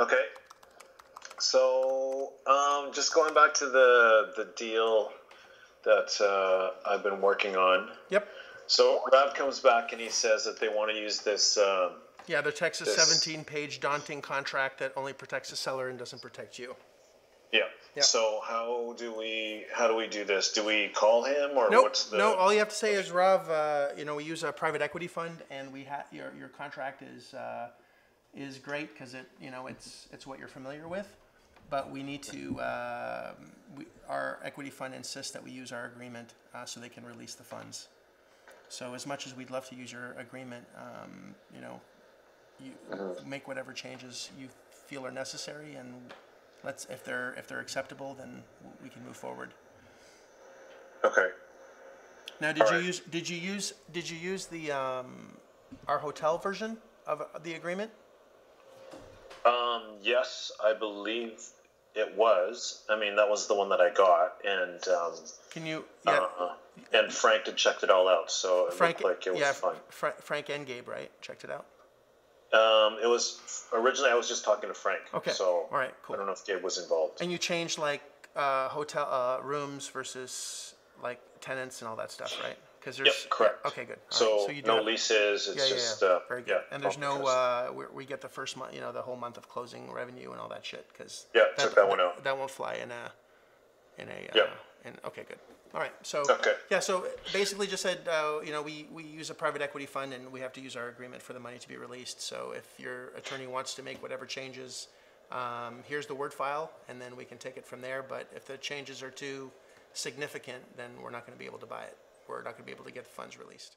Okay. So, um, just going back to the the deal that uh, I've been working on. Yep. So Rav comes back and he says that they want to use this. Um, Yeah, the Texas This- 17 page daunting contract that only protects the seller and doesn't protect you. yeah. Yeah. So how do we how do we do this? Do we call him or Nope, what's the? no, all you have to say is, Rob, uh, you know, we use a private equity fund and we have, your, your contract is, uh, is great because it, you know, it's, it's what you're familiar with. But we need to, um we, our equity fund insists that we use our agreement, uh, so they can release the funds. So as much as we'd love to use your agreement, um, you know, you make whatever changes you feel are necessary and let's, if they're, if they're acceptable, then we can move forward. Okay. Now, did you Alright. use, did you use, did you use the, um, our hotel version of uh, the agreement? Um, yes, I believe it was. I mean, that was the one that I got, and um, Can you, yeah, uh, and Frank had checked it all out, so it Frank, looked like it was yeah, fine. Fra- Frank and Gabe, right? Checked it out? Um, it was originally I was just talking to Frank. Okay, So all right, cool. I don't know if Gabe was involved. And you changed like, uh, hotel, uh, rooms versus like tenants and all that stuff, right? Cause Yep, there's. yeah, correct. Okay, good. All So, right, so you no leases. Yeah, It's yeah, just yeah, uh, very good. yeah, And there's no, uh, we, we get the first month, you know, the whole month of closing revenue and all that shit, cause. Yeah, took that one out. That won't fly in a, in a, Yeah. uh, in, okay, good. All right, so. Okay. Yeah, so basically just said, uh, you know, we, we use a private equity fund and we have to use our agreement for the money to be released. So if your attorney wants to make whatever changes, um, here's the Word file and then we can take it from there. But if the changes are too significant, then we're not gonna be able to buy it. We're not gonna be able to get the funds released.